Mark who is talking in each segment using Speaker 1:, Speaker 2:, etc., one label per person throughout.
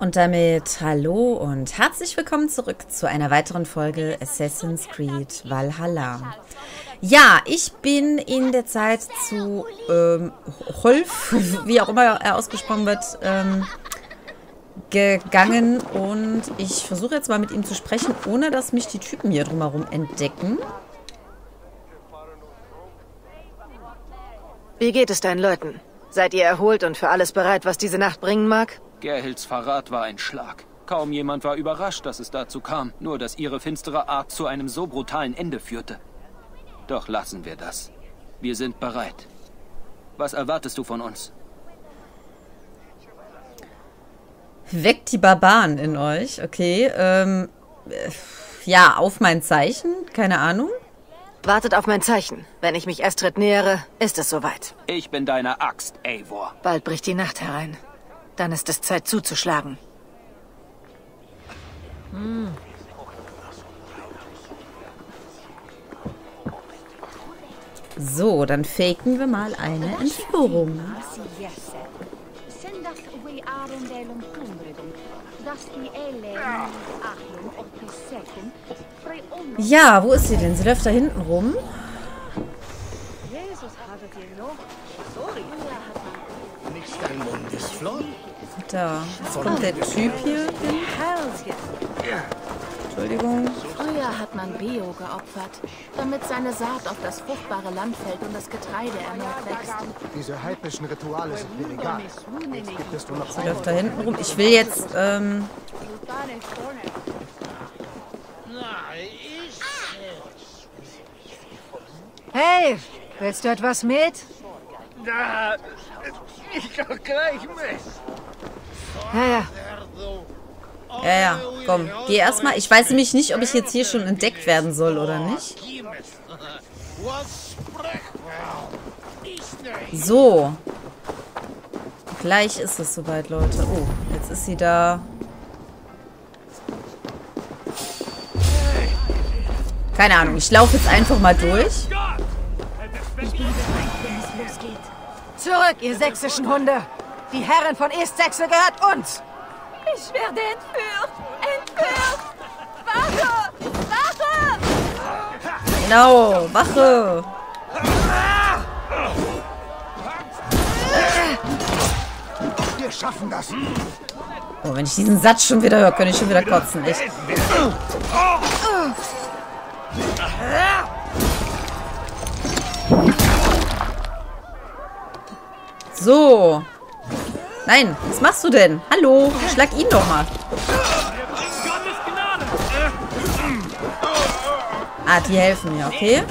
Speaker 1: Und damit hallo und herzlich willkommen zurück zu einer weiteren Folge Assassin's Creed Valhalla. Ja, ich bin in der Zeit zu ähm, Holf, wie auch immer er ausgesprochen wird, ähm, gegangen und ich versuche jetzt mal mit ihm zu sprechen, ohne dass mich die Typen hier drumherum entdecken.
Speaker 2: Wie geht es deinen Leuten? Seid ihr erholt und für alles bereit, was diese Nacht bringen mag?
Speaker 3: Gerhilds Verrat war ein Schlag. Kaum jemand war überrascht, dass es dazu kam, nur dass ihre finstere Art zu einem so brutalen Ende führte. Doch lassen wir das. Wir sind bereit. Was erwartest du von uns?
Speaker 1: Weckt die Barbaren in euch, okay. Ähm, äh, ja, auf mein Zeichen, keine Ahnung.
Speaker 2: Wartet auf mein Zeichen. Wenn ich mich Estrid nähere, ist es soweit.
Speaker 3: Ich bin deine Axt, Eivor.
Speaker 2: Bald bricht die Nacht herein. Dann ist es Zeit zuzuschlagen.
Speaker 1: Hm. So, dann faken wir mal eine Entführung. Ja, wo ist sie denn? Sie läuft da hinten rum. Da, jetzt kommt der Typ hier hin. Entschuldigung.
Speaker 4: Früher hat man Beo geopfert, damit seine Saat auf das fruchtbare Land fällt und das Getreide erneut wächst.
Speaker 5: Diese heidnischen Rituale sind mir egal. Jetzt gibt es nur noch
Speaker 1: Sie läuft da hinten rum. Ich will jetzt, ähm...
Speaker 2: Hey, willst du etwas mit?
Speaker 6: Da, ich komm gleich mit.
Speaker 2: Ja, ja.
Speaker 1: Ja, ja, komm. Geh erstmal. Ich weiß nämlich nicht, ob ich jetzt hier schon entdeckt werden soll oder nicht. So. Gleich ist es soweit, Leute. Oh, jetzt ist sie da. Keine Ahnung, ich laufe jetzt einfach mal durch.
Speaker 2: Zurück, ihr sächsischen Hunde! Die Herren von East-Sechsel gehört uns!
Speaker 4: Ich werde entführt! Entführt! Wache! Wache!
Speaker 1: Genau, Wache.
Speaker 5: Wir schaffen das.
Speaker 1: Oh, wenn ich diesen Satz schon wieder höre, könnte ich schon wieder kotzen. Echt. So. Nein, was machst du denn? Hallo, schlag ihn doch mal. Ah, die helfen mir, okay?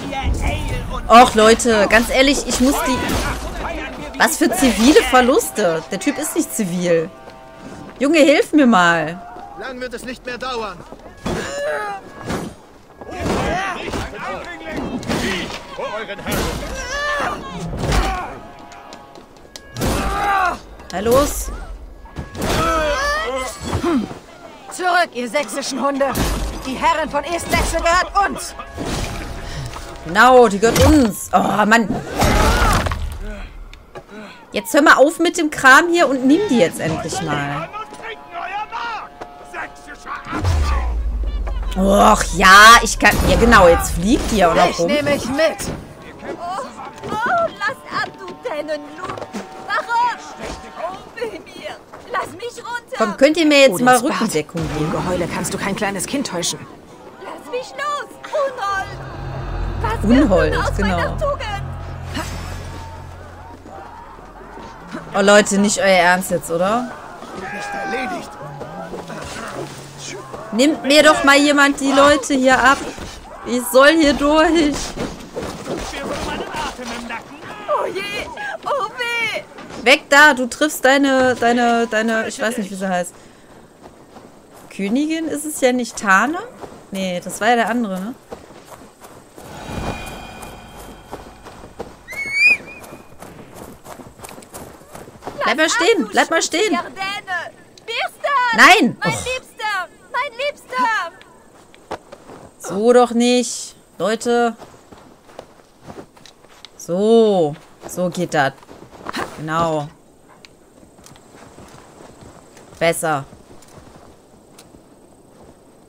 Speaker 1: Och, Leute, ganz ehrlich, ich muss die... Was für zivile Verluste? Der Typ ist nicht zivil. Junge, hilf mir mal.
Speaker 5: Lang wird es nicht mehr dauern.
Speaker 1: Na los.
Speaker 2: Zurück, ihr sächsischen Hunde! Die Herren von East-Sechsel gehört uns!
Speaker 1: Genau, die gehört uns. Oh, Mann. Jetzt hör mal auf mit dem Kram hier und nimm die jetzt endlich mal. Och, ja, ich kann... Ja, genau, jetzt fliegt die ja auch noch
Speaker 2: Ich
Speaker 1: rum.
Speaker 2: nehme mich mit!
Speaker 4: Oh, lass ab, du deinen
Speaker 1: Komm, könnt ihr mir jetzt mal
Speaker 2: Odins Bart.
Speaker 1: Rückendeckung
Speaker 2: Im
Speaker 1: geben?
Speaker 2: Geheule kannst du kein kleines Kind täuschen.
Speaker 4: Lass mich los! Unhold! Was
Speaker 1: Unhold,
Speaker 4: aus
Speaker 1: genau. Oh, Leute, nicht euer Ernst jetzt, oder?
Speaker 5: Nicht erledigt.
Speaker 1: Nimmt mir doch mal jemand die Leute hier ab. Ich soll hier durch.
Speaker 4: Oh je! Oh weh!
Speaker 1: Weg da, du triffst deine, deine, deine, ich weiß nicht, wie sie heißt. Königin ist es ja nicht Tane? Nee, das war ja der andere, ne? Bleib mal stehen, bleib mal stehen. Nein!
Speaker 4: Mein
Speaker 1: Och,
Speaker 4: Liebster! Mein Liebster!
Speaker 1: so doch nicht. Leute. So. So geht das. Genau. Besser.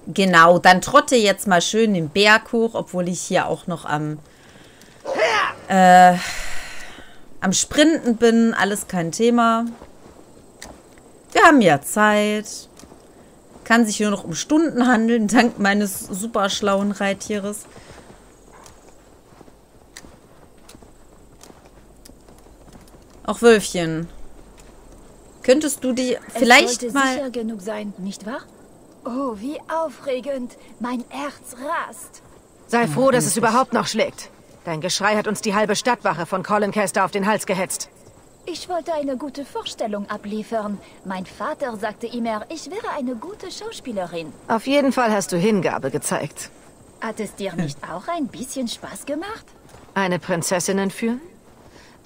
Speaker 1: Genau, dann trotte jetzt mal schön den Berg hoch, obwohl ich hier auch noch am, äh, am Sprinten bin. Alles kein Thema. Wir haben ja Zeit. Kann sich nur noch um Stunden handeln, dank meines super schlauen Reittieres. Auch Wölfchen. Könntest du die vielleicht
Speaker 4: es sollte
Speaker 1: mal...
Speaker 4: sicher genug sein, nicht wahr? Oh, wie aufregend. Mein Herz rast.
Speaker 2: Sei froh, dass es überhaupt noch schlägt. Dein Geschrei hat uns die halbe Stadtwache von Coloncaster auf den Hals gehetzt.
Speaker 4: Ich wollte eine gute Vorstellung abliefern. Mein Vater sagte immer, ich wäre eine gute Schauspielerin.
Speaker 2: Auf jeden Fall hast du Hingabe gezeigt.
Speaker 4: Hat es dir nicht auch ein bisschen Spaß gemacht?
Speaker 2: Eine Prinzessin entführen?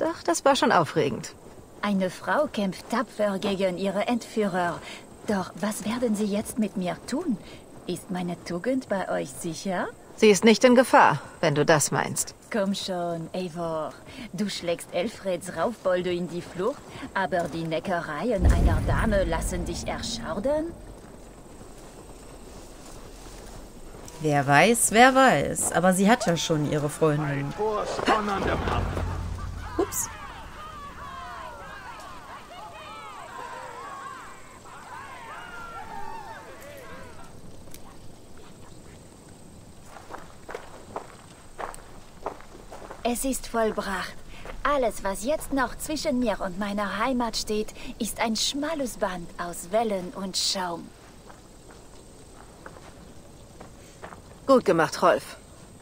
Speaker 2: Doch, das war schon aufregend.
Speaker 4: Eine Frau kämpft tapfer gegen ihre Entführer. Doch was werden sie jetzt mit mir tun? Ist meine Tugend bei euch sicher?
Speaker 2: Sie ist nicht in Gefahr, wenn du das meinst.
Speaker 4: Komm schon, Eivor. Du schlägst Elfreds Raufbolde in die Flucht, aber die Neckereien einer Dame lassen dich erschaudern?
Speaker 1: Wer weiß, wer weiß. Aber sie hat ja schon ihre Freundin. Ups.
Speaker 4: Es ist vollbracht. Alles, was jetzt noch zwischen mir und meiner Heimat steht, ist ein schmales Band aus Wellen und Schaum.
Speaker 2: Gut gemacht, Rolf.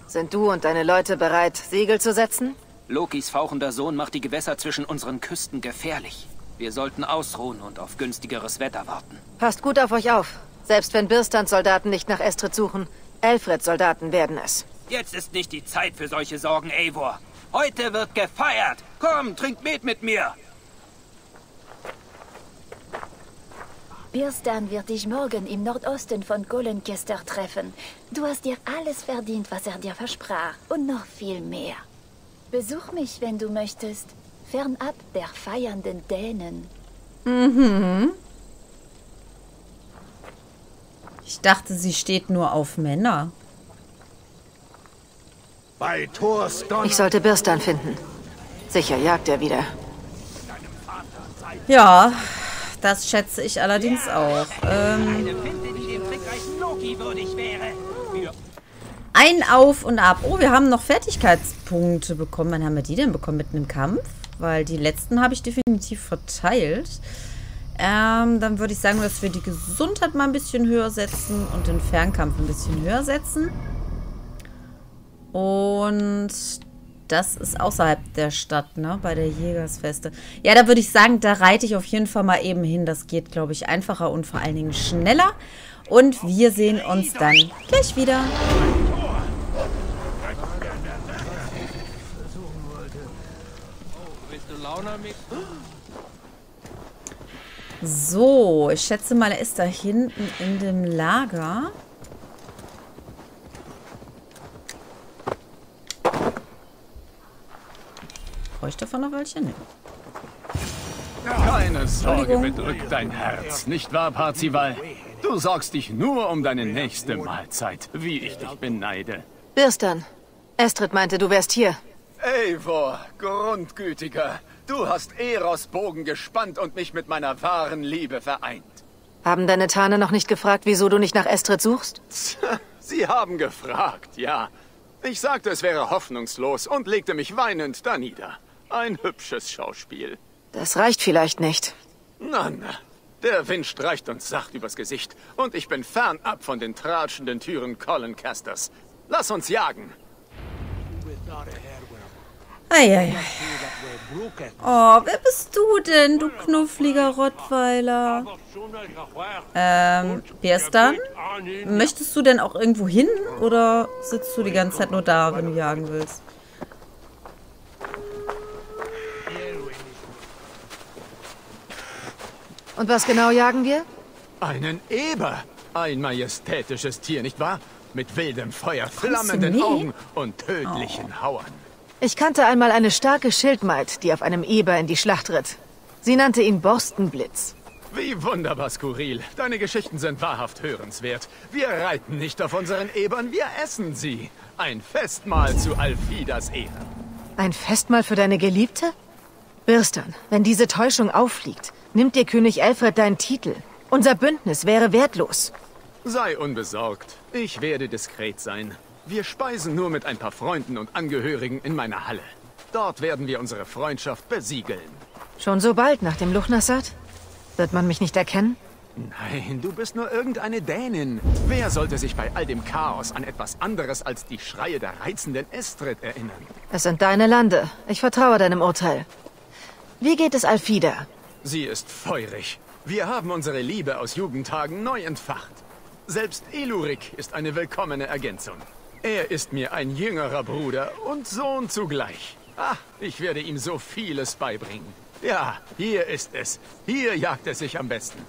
Speaker 2: Sind du und deine Leute bereit, Segel zu setzen?
Speaker 3: Lokis fauchender Sohn macht die Gewässer zwischen unseren Küsten gefährlich. Wir sollten ausruhen und auf günstigeres Wetter warten.
Speaker 2: Passt gut auf euch auf. Selbst wenn Birstands Soldaten nicht nach Estrid suchen, Elfreds Soldaten werden es.
Speaker 3: Jetzt ist nicht die Zeit für solche Sorgen, Eivor. Heute wird gefeiert. Komm, trink Met mit mir.
Speaker 4: Birstan wird dich morgen im Nordosten von Kohlenkester treffen. Du hast dir alles verdient, was er dir versprach. Und noch viel mehr. Besuch mich, wenn du möchtest. Fernab der feiernden Dänen.
Speaker 1: Ich dachte, sie steht nur auf Männer.
Speaker 5: Bei Thors Donner
Speaker 2: Ich sollte Birstan finden. Sicher jagt er wieder.
Speaker 1: Ja, das schätze ich allerdings auch. Ähm, ein Auf und Ab. Oh, wir haben noch Fertigkeitspunkte bekommen. Wann haben wir die denn bekommen? Mitten im Kampf? Weil die letzten habe ich definitiv verteilt. Ähm, dann würde ich sagen, dass wir die Gesundheit mal ein bisschen höher setzen und den Fernkampf ein bisschen höher setzen. Und das ist außerhalb der Stadt, ne? Bei der Jägersfeste. Ja, da würde ich sagen, da reite ich auf jeden Fall mal eben hin. Das geht, glaube ich, einfacher und vor allen Dingen schneller. Und wir sehen uns dann gleich wieder. So, ich schätze mal, er ist da hinten in dem Lager. Bräuchte von noch welche? Nee.
Speaker 7: Keine Sorge bedrückt dein Herz, nicht wahr, Parzival? Du sorgst dich nur um deine nächste Mahlzeit, wie ich dich beneide.
Speaker 2: Birstan. Estrid meinte, du wärst hier.
Speaker 7: Eivor, Grundgütiger, du hast Eros Bogen gespannt und mich mit meiner wahren Liebe vereint.
Speaker 2: Haben deine Tane noch nicht gefragt, wieso du nicht nach Estrid suchst?
Speaker 7: Sie haben gefragt, ja. Ich sagte, es wäre hoffnungslos und legte mich weinend da nieder. Ein hübsches Schauspiel.
Speaker 2: Das reicht vielleicht nicht.
Speaker 7: Na, na. Der Wind streicht uns sacht übers Gesicht und ich bin fernab von den tratschenden Türen Collencasters. Lass uns jagen.
Speaker 1: Eieiei. Oh, wer bist du denn, du knuffliger Rottweiler? Ähm, Birstan? Möchtest du denn auch irgendwo hin oder sitzt du die ganze Zeit nur da, wenn du jagen willst?
Speaker 2: Und was genau jagen wir?
Speaker 7: Einen Eber. Ein majestätisches Tier, nicht wahr? Mit wildem Feuer, flammenden? Augen und tödlichen Hauern.
Speaker 2: Ich kannte einmal eine starke Schildmaid, die auf einem Eber in die Schlacht ritt. Sie nannte ihn Borstenblitz.
Speaker 7: Wie wunderbar skurril. Deine Geschichten sind wahrhaft hörenswert. Wir reiten nicht auf unseren Ebern, wir essen sie. Ein Festmahl zu Alfidas Ehren.
Speaker 2: Ein Festmahl für deine Geliebte? Birstan, wenn diese Täuschung auffliegt, nimmt dir König Alfred deinen Titel. Unser Bündnis wäre wertlos.
Speaker 7: Sei unbesorgt. Ich werde diskret sein. Wir speisen nur mit ein paar Freunden und Angehörigen in meiner Halle. Dort werden wir unsere Freundschaft besiegeln.
Speaker 2: Schon so bald nach dem Luchnassad? Wird man mich nicht erkennen?
Speaker 7: Nein, du bist nur irgendeine Dänin. Wer sollte sich bei all dem Chaos an etwas anderes als die Schreie der reizenden Estrid erinnern?
Speaker 2: Es sind deine Lande. Ich vertraue deinem Urteil. Wie geht es Alfida?
Speaker 7: Sie ist feurig. Wir haben unsere Liebe aus Jugendtagen neu entfacht. Selbst Elurik ist eine willkommene Ergänzung. Er ist mir ein jüngerer Bruder und Sohn zugleich. Ah, ich werde ihm so vieles beibringen. Ja, hier ist es. Hier jagt es sich am besten.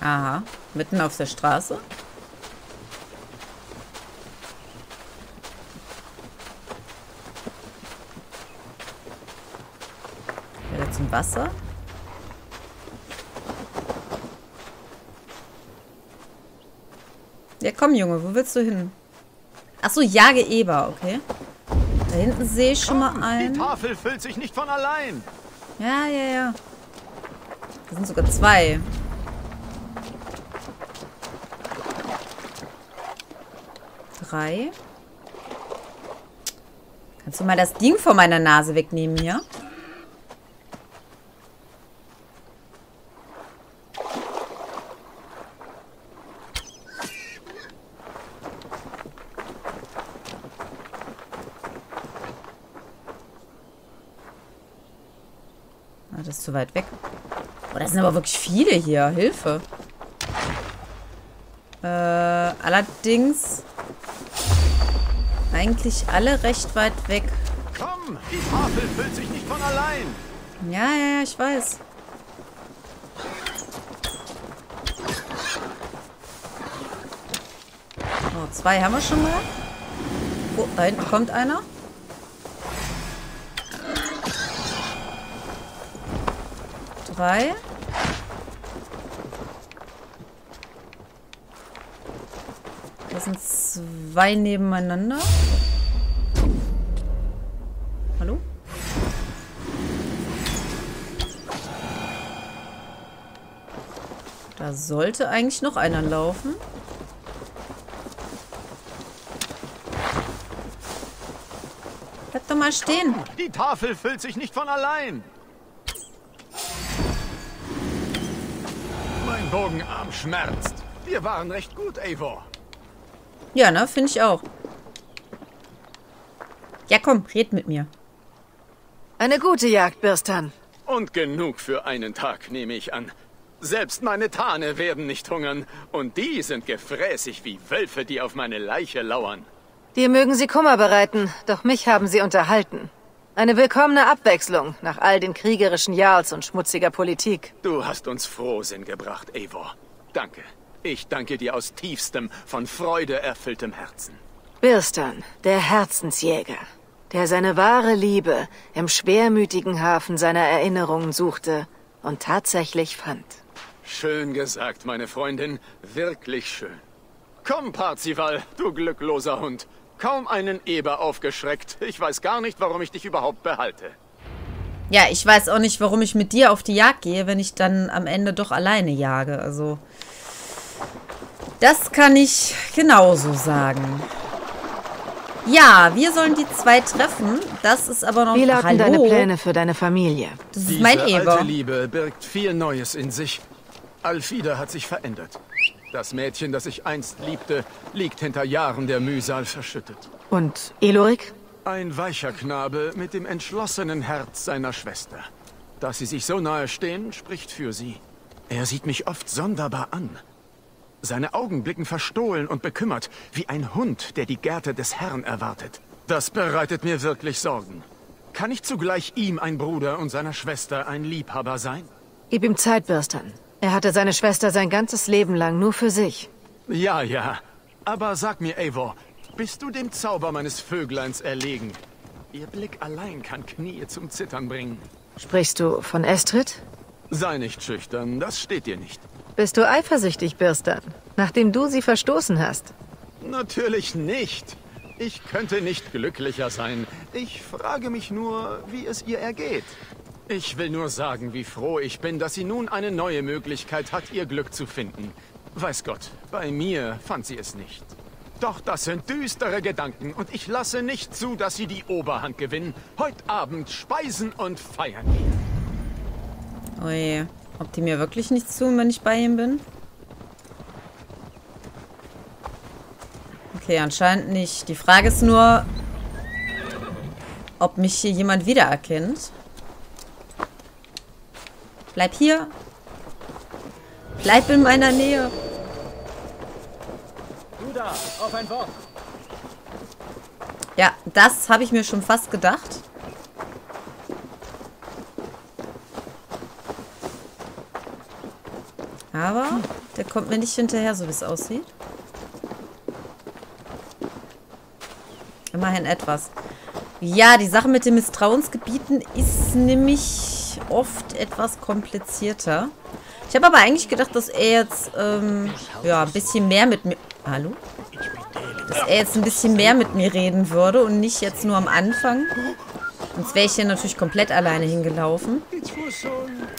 Speaker 1: Aha, mitten auf der Straße. Wieder zum Wasser. Ja, komm, Junge, wo willst du hin? Achso, jage Eber, okay. Da hinten sehe ich schon mal
Speaker 7: Die
Speaker 1: einen.
Speaker 7: Tafel füllt sich nicht von allein.
Speaker 1: Ja, ja, ja. Da sind sogar zwei. Drei. Kannst du mal das Ding vor meiner Nase wegnehmen hier? Ah, das ist zu weit weg. Oh, das sind aber wirklich viele hier. Hilfe. Äh, allerdings eigentlich alle recht weit weg.
Speaker 7: Komm, die Tafel füllt sich nicht von allein.
Speaker 1: Ja, ja, ja, ich weiß. Oh, zwei haben wir schon mal. Oh, da hinten kommt einer. Drei. Das sind zwei nebeneinander. Hallo? Da sollte eigentlich noch einer laufen. Bleib doch mal stehen.
Speaker 7: Die Tafel füllt sich nicht von allein. Bogenarm schmerzt. Wir waren recht gut, Eivor.
Speaker 1: Ja, ne? Finde ich auch. Ja, komm, red mit mir.
Speaker 2: Eine gute Jagd, Birstan.
Speaker 7: Und genug für einen Tag, nehme ich an. Selbst meine Tane werden nicht hungern. Und die sind gefräßig wie Wölfe, die auf meine Leiche lauern.
Speaker 2: Dir mögen sie Kummer bereiten, doch mich haben sie unterhalten. Eine willkommene Abwechslung nach all den kriegerischen Jarls und schmutziger Politik.
Speaker 7: Du hast uns Frohsinn gebracht, Eivor. Danke. Ich danke dir aus tiefstem, von Freude erfülltem Herzen.
Speaker 2: Birstan, der Herzensjäger, der seine wahre Liebe im schwermütigen Hafen seiner Erinnerungen suchte und tatsächlich fand.
Speaker 7: Schön gesagt, meine Freundin. Wirklich schön. Komm, Parzival, du glückloser Hund. Kaum einen Eber aufgeschreckt. Ich weiß gar nicht, warum ich dich überhaupt behalte.
Speaker 1: Ja, ich weiß auch nicht, warum ich mit dir auf die Jagd gehe, wenn ich dann am Ende doch alleine jage. Also, das kann ich genauso sagen. Ja, wir sollen die zwei treffen. Das ist aber noch...
Speaker 2: Wie lauten
Speaker 1: Hallo?
Speaker 2: deine Pläne für deine Familie?
Speaker 1: Das ist mein
Speaker 7: Diese
Speaker 1: Eber.
Speaker 7: alte Liebe birgt viel Neues in sich. Alfida hat sich verändert. Das Mädchen, das ich einst liebte, liegt hinter Jahren der Mühsal verschüttet.
Speaker 2: Und Elorik?
Speaker 7: Ein weicher Knabe mit dem entschlossenen Herz seiner Schwester. Dass sie sich so nahe stehen, spricht für sie. Er sieht mich oft sonderbar an. Seine Augen blicken verstohlen und bekümmert, wie ein Hund, der die Gärte des Herrn erwartet. Das bereitet mir wirklich Sorgen. Kann ich zugleich ihm ein Bruder und seiner Schwester ein Liebhaber sein?
Speaker 2: Gib ihm Zeit, Birstan. Er hatte seine Schwester sein ganzes Leben lang nur für sich.
Speaker 7: Ja, ja. Aber sag mir, Eivor, bist du dem Zauber meines Vögleins erlegen? Ihr Blick allein kann Knie zum Zittern bringen.
Speaker 2: Sprichst du von Estrid?
Speaker 7: Sei nicht schüchtern, das steht dir nicht.
Speaker 2: Bist du eifersüchtig, Birstan, nachdem du sie verstoßen hast?
Speaker 7: Natürlich nicht. Ich könnte nicht glücklicher sein. Ich frage mich nur, wie es ihr ergeht. Ich will nur sagen, wie froh ich bin, dass sie nun eine neue Möglichkeit hat, ihr Glück zu finden. Weiß Gott, bei mir fand sie es nicht. Doch das sind düstere Gedanken und ich lasse nicht zu, dass sie die Oberhand gewinnen. Heute Abend speisen und feiern.
Speaker 1: Oje. Ob die mir wirklich nichts tun, wenn ich bei ihm bin? Okay, anscheinend nicht. Die Frage ist nur, ob mich hier jemand wiedererkennt. Bleib hier. Bleib in meiner Nähe.
Speaker 3: Du da, auf ein Wort.
Speaker 1: Ja, das habe ich mir schon fast gedacht. Aber der kommt mir nicht hinterher, so wie es aussieht. Immerhin etwas. Ja, die Sache mit den Misstrauensgebieten ist nämlich oft etwas komplizierter. Ich habe aber eigentlich gedacht, dass er jetzt ähm, ja, ein bisschen mehr mit mir... Hallo? Dass er jetzt ein bisschen mehr mit mir reden würde und nicht jetzt nur am Anfang. Sonst wäre ich hier natürlich komplett alleine hingelaufen.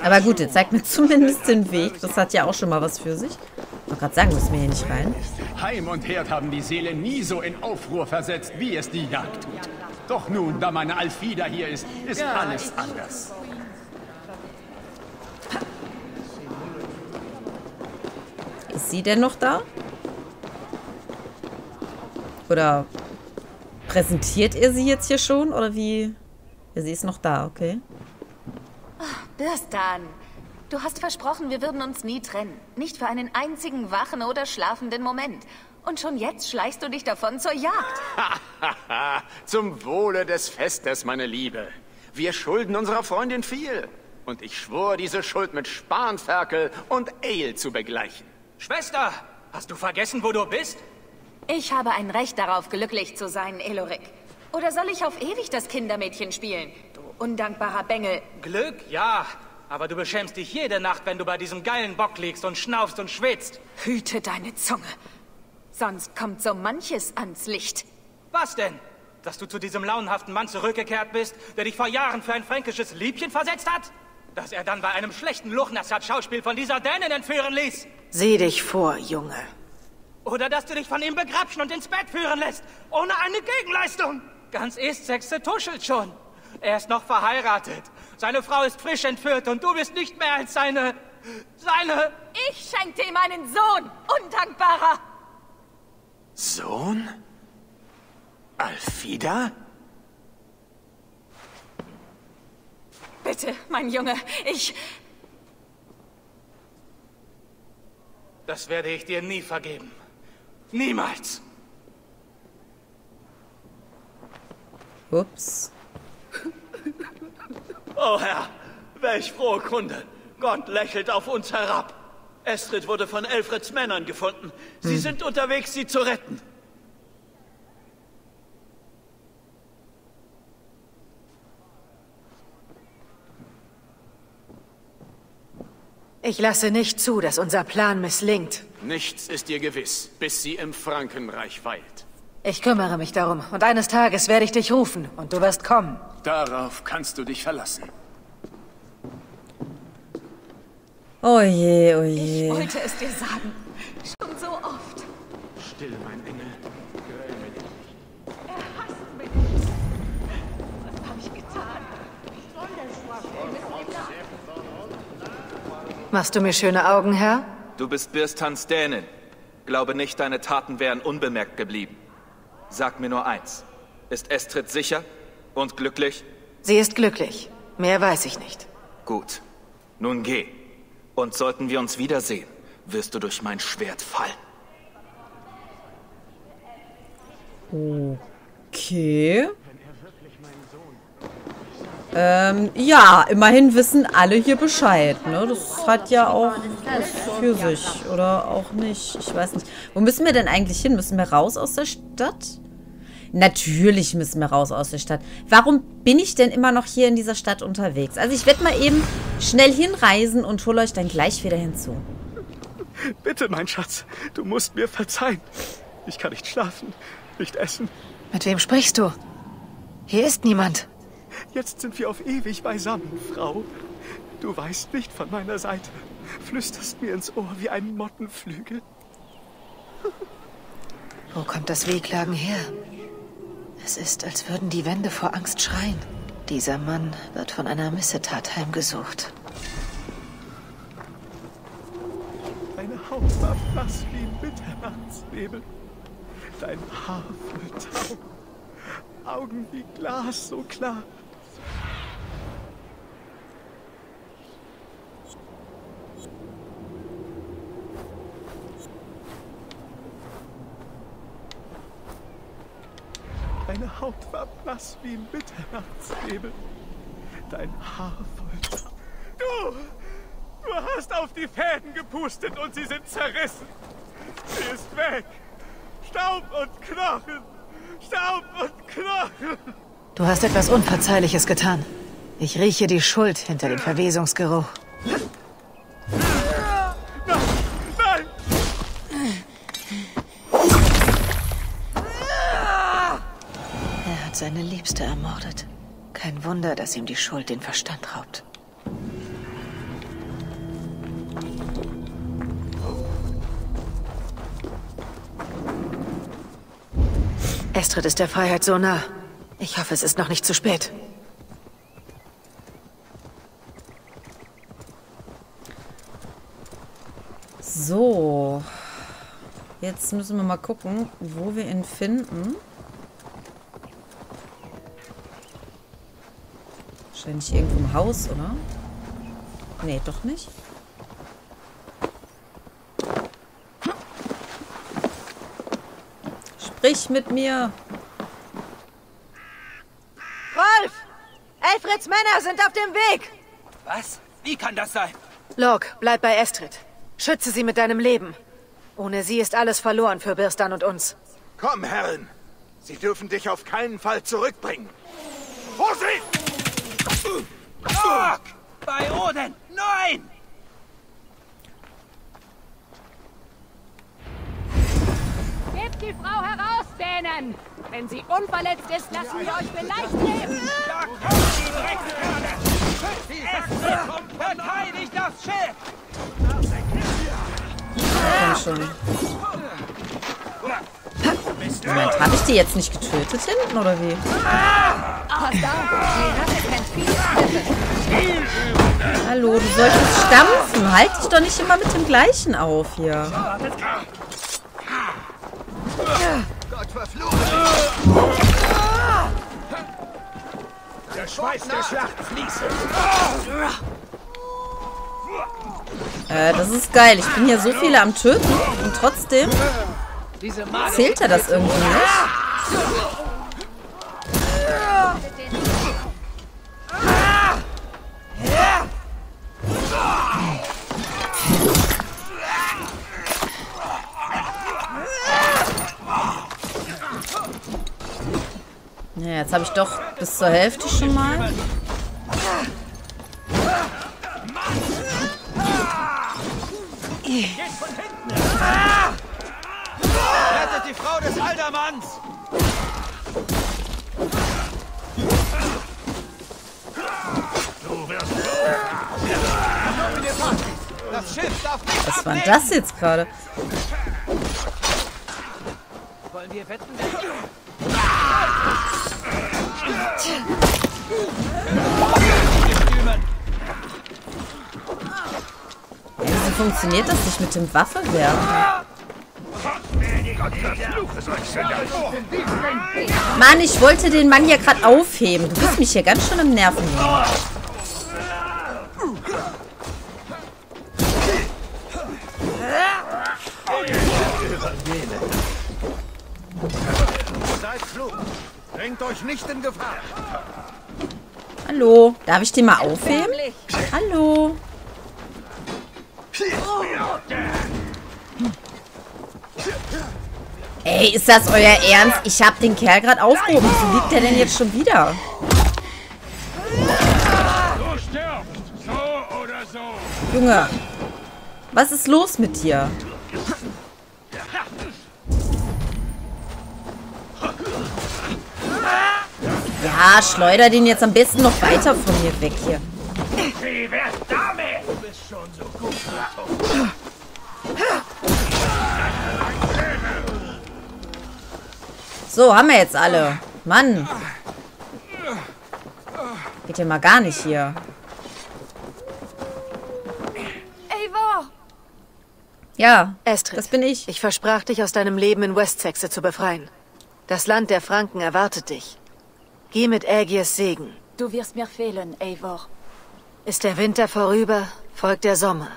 Speaker 1: Aber gut, er zeigt mir zumindest den Weg. Das hat ja auch schon mal was für sich. Ich wollte gerade sagen, müssen wir hier nicht rein.
Speaker 7: Heim und Herd haben die Seele nie so in Aufruhr versetzt, wie es die Jagd tut. Doch nun, da meine Alfida hier ist, ist alles anders.
Speaker 1: Sie denn noch da? Oder präsentiert ihr sie jetzt hier schon? Oder wie? Ja, sie ist noch da, okay.
Speaker 4: Birstan, du hast versprochen, wir würden uns nie trennen. Nicht für einen einzigen wachen oder schlafenden Moment. Und schon jetzt schleichst du dich davon zur Jagd.
Speaker 7: Zum Wohle des Festes, meine Liebe. Wir schulden unserer Freundin viel. Und ich schwor, diese Schuld mit Spanferkel und Ale zu begleichen.
Speaker 6: Schwester, hast du vergessen, wo du bist?
Speaker 4: Ich habe ein Recht darauf, glücklich zu sein, Elorik. Oder soll ich auf ewig das Kindermädchen spielen? Du undankbarer Bengel.
Speaker 6: Glück, ja. Aber du beschämst dich jede Nacht, wenn du bei diesem geilen Bock liegst und schnaufst und schwitzt.
Speaker 4: Hüte deine Zunge. Sonst kommt so manches ans Licht.
Speaker 6: Was denn? Dass du zu diesem launenhaften Mann zurückgekehrt bist, der dich vor Jahren für ein fränkisches Liebchen versetzt hat? Dass er dann bei einem schlechten Luchnassat-Schauspiel von dieser Dänin entführen ließ?
Speaker 2: Sieh dich vor, Junge.
Speaker 6: Oder dass du dich von ihm begrapschen und ins Bett führen lässt, ohne eine Gegenleistung? Ganz Estsexe tuschelt schon. Er ist noch verheiratet. Seine Frau ist frisch entführt und du bist nicht mehr als seine... seine...
Speaker 4: Ich schenkte ihm einen Sohn, undankbarer.
Speaker 7: Sohn? Alfida?
Speaker 4: Bitte, mein Junge, ich...
Speaker 6: Das werde ich dir nie vergeben. Niemals.
Speaker 1: Ups.
Speaker 8: Oh Herr, welch frohe Kunde. Gott lächelt auf uns herab. Estrid wurde von Elfreds Männern gefunden. Sie sind unterwegs, sie zu retten.
Speaker 2: Ich lasse nicht zu, dass unser Plan misslingt.
Speaker 7: Nichts ist ihr gewiss, bis sie im Frankenreich weilt.
Speaker 2: Ich kümmere mich darum und eines Tages werde ich dich rufen und du wirst kommen.
Speaker 7: Darauf kannst du dich verlassen.
Speaker 1: Oh je, oh
Speaker 4: Ich
Speaker 1: je.
Speaker 4: wollte es dir sagen. Schon so oft.
Speaker 7: Still, mein Engel.
Speaker 2: Machst du mir schöne Augen, Herr?
Speaker 9: Du bist Birstans Dänin. Glaube nicht, deine Taten wären unbemerkt geblieben. Sag mir nur eins. Ist Estrid sicher und glücklich?
Speaker 2: Sie ist glücklich. Mehr weiß ich nicht.
Speaker 9: Gut. Nun geh. Und sollten wir uns wiedersehen, wirst du durch mein Schwert fallen.
Speaker 1: Okay. Ähm, ja, immerhin wissen alle hier Bescheid, ne? Das hat ja auch was für sich. Oder auch nicht. Ich weiß nicht. Wo müssen wir denn eigentlich hin? Müssen wir raus aus der Stadt? Natürlich müssen wir raus aus der Stadt. Warum bin ich denn immer noch hier in dieser Stadt unterwegs? Also ich werde mal eben schnell hinreisen und hole euch dann gleich wieder hinzu.
Speaker 10: Bitte, mein Schatz, du musst mir verzeihen. Ich kann nicht schlafen, nicht essen.
Speaker 2: Mit wem sprichst du? Hier ist niemand.
Speaker 10: Jetzt sind wir auf ewig beisammen, Frau. Du weißt nicht von meiner Seite, flüsterst mir ins Ohr wie ein Mottenflügel.
Speaker 2: Wo kommt das Wehklagen her? Es ist, als würden die Wände vor Angst schreien. Dieser Mann wird von einer Missetat heimgesucht.
Speaker 10: Deine Haut war blass wie Mitternachtsnebel. Dein Haar voll Tau. Augen wie Glas so klar. Deine Haut war blass wie Mitternachtsnebel. Dein Haar voll. Du! Du hast auf die Fäden gepustet und sie sind zerrissen. Sie ist weg. Staub und Knochen. Staub und Knochen.
Speaker 2: Du hast etwas Unverzeihliches getan. Ich rieche die Schuld hinter dem Verwesungsgeruch. Hat seine Liebste ermordet. Kein Wunder, dass ihm die Schuld den Verstand raubt. Estrid ist der Freiheit so nah. Ich hoffe, es ist noch nicht zu spät.
Speaker 1: So. Jetzt müssen wir mal gucken, wo wir ihn finden. Wahrscheinlich irgendwo im Haus, oder? Nee, doch nicht. Sprich mit mir.
Speaker 2: Rolf! Elfreds Männer sind auf dem Weg!
Speaker 6: Was? Wie kann das sein?
Speaker 2: Log, bleib bei Estrid. Schütze sie mit deinem Leben. Ohne sie ist alles verloren für Birstan und uns.
Speaker 7: Komm, Herren. Sie dürfen dich auf keinen Fall zurückbringen. Vorsicht!
Speaker 6: Ork! Bei Oden! Nein!
Speaker 11: Gebt die Frau heraus, Dänen! Wenn sie unverletzt ist, lassen wir euch vielleicht leben!
Speaker 6: Da kommt die Dreckskerle! Schützt die Es! Verteidigt das Schiff!
Speaker 1: Komm schon. Moment, habe ich die jetzt nicht getötet hinten, oder wie? Hallo, du solltest stampfen. Halt dich doch nicht immer mit dem gleichen auf hier.
Speaker 7: Gott verflucht! Der Schweiß der Schlacht fließt.
Speaker 1: Äh, das ist geil. Ich bin hier so viele am Töten und trotzdem zählt er das irgendwie nicht. Ja, jetzt habe ich doch bis zur Hälfte schon mal.
Speaker 12: Die Frau des Aldermanns! Das Schiff darf nicht
Speaker 1: Was war denn das jetzt gerade?
Speaker 13: Wollen wir wetten?
Speaker 1: Wieso funktioniert das nicht mit dem Waffewerfen? Mann, ich wollte den Mann ja gerade aufheben. Du bist mich hier ganz schön im Nerven.
Speaker 7: Seid klug. Bringt euch nicht in Gefahr.
Speaker 1: Hallo, darf ich den mal aufheben? Hallo. Ey, ist das euer Ernst? Ich hab den Kerl gerade aufgehoben. Wo liegt der denn jetzt schon wieder? Junge, was ist los mit dir? Ja, schleuder den jetzt am besten noch weiter von mir weg hier. Wie wär's damit? Du bist schon so gut So, haben wir jetzt alle. Mann. Geht ja mal gar nicht hier.
Speaker 4: Eivor!
Speaker 1: Ja,
Speaker 2: Estrid,
Speaker 1: das bin ich.
Speaker 2: Ich versprach dich, aus deinem Leben in Westsexe zu befreien. Das Land der Franken erwartet dich. Geh mit Ägiers Segen.
Speaker 4: Du wirst mir fehlen, Eivor.
Speaker 2: Ist der Winter vorüber, folgt der Sommer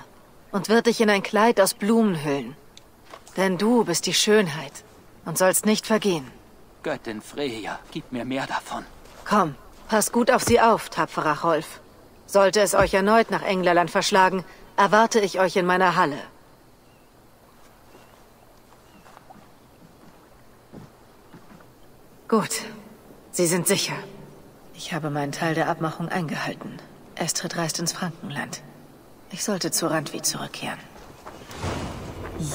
Speaker 2: und wird dich in ein Kleid aus Blumen hüllen. Denn du bist die Schönheit und sollst nicht vergehen.
Speaker 3: Göttin Freya, gib mir mehr davon.
Speaker 2: Komm, pass gut auf sie auf, tapferer Rolf. Sollte es euch erneut nach Englerland verschlagen, erwarte ich euch in meiner Halle. Gut, Sie sind sicher. Ich habe meinen Teil der Abmachung eingehalten. Estrid reist ins Frankenland. Ich sollte zu Randvi zurückkehren.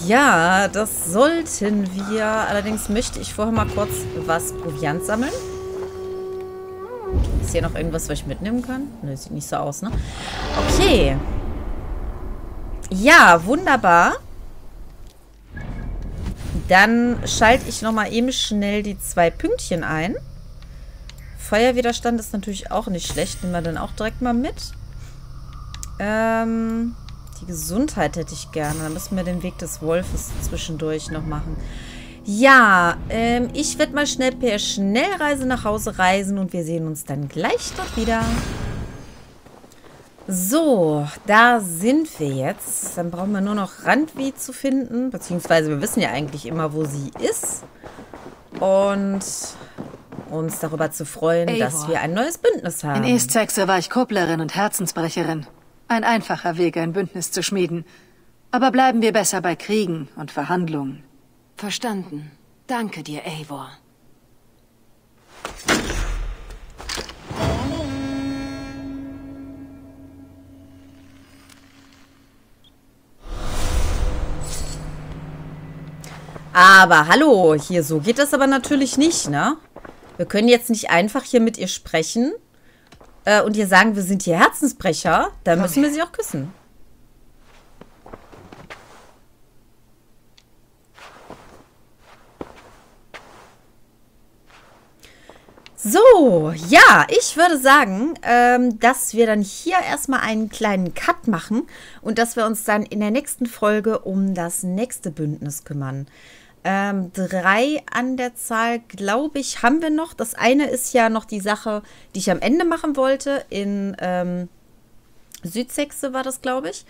Speaker 1: Ja, das sollten wir. Allerdings möchte ich vorher mal kurz was Proviant sammeln. Ist hier noch irgendwas, was ich mitnehmen kann? Ne, sieht nicht so aus, ne? Okay. Ja, wunderbar. Dann schalte ich nochmal eben schnell die zwei Pünktchen ein. Feuerwiderstand ist natürlich auch nicht schlecht. Nehmen wir dann auch direkt mal mit. Ähm, die Gesundheit hätte ich gerne. Dann müssen wir den Weg des Wolfes zwischendurch noch machen. Ja, ähm, ich werde mal schnell per Schnellreise nach Hause reisen und wir sehen uns dann gleich dort wieder. So, da sind wir jetzt. Dann brauchen wir nur noch Randwie zu finden. Beziehungsweise wir wissen ja eigentlich immer, wo sie ist. Und uns darüber zu freuen,
Speaker 2: Eivor.
Speaker 1: dass wir ein neues Bündnis haben.
Speaker 2: In Estsexe war ich Kupplerin und Herzensbrecherin. Ein einfacher Weg, ein Bündnis zu schmieden. Aber bleiben wir besser bei Kriegen und Verhandlungen.
Speaker 14: Verstanden. Danke dir, Eivor.
Speaker 1: Aber hallo, hier so geht das aber natürlich nicht, ne? Wir können jetzt nicht einfach hier mit ihr sprechen äh, und ihr sagen, wir sind hier Herzensbrecher. Da müssen wir sie auch küssen. So, ja, ich würde sagen, ähm, dass wir dann hier erstmal einen kleinen Cut machen und dass wir uns dann in der nächsten Folge um das nächste Bündnis kümmern. Ähm, drei an der Zahl, glaube ich, haben wir noch. Das eine ist ja noch die Sache, die ich am Ende machen wollte. In ähm, Südsexe war das, glaube ich.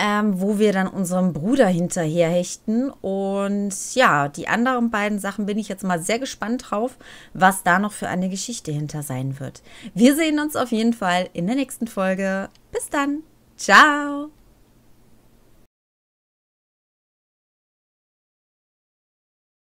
Speaker 1: Ähm, wo wir dann unserem Bruder hinterherhechten. Und ja, die anderen beiden Sachen bin ich jetzt mal sehr gespannt drauf, was da noch für eine Geschichte hinter sein wird. Wir sehen uns auf jeden Fall in der nächsten Folge. Bis dann. Ciao.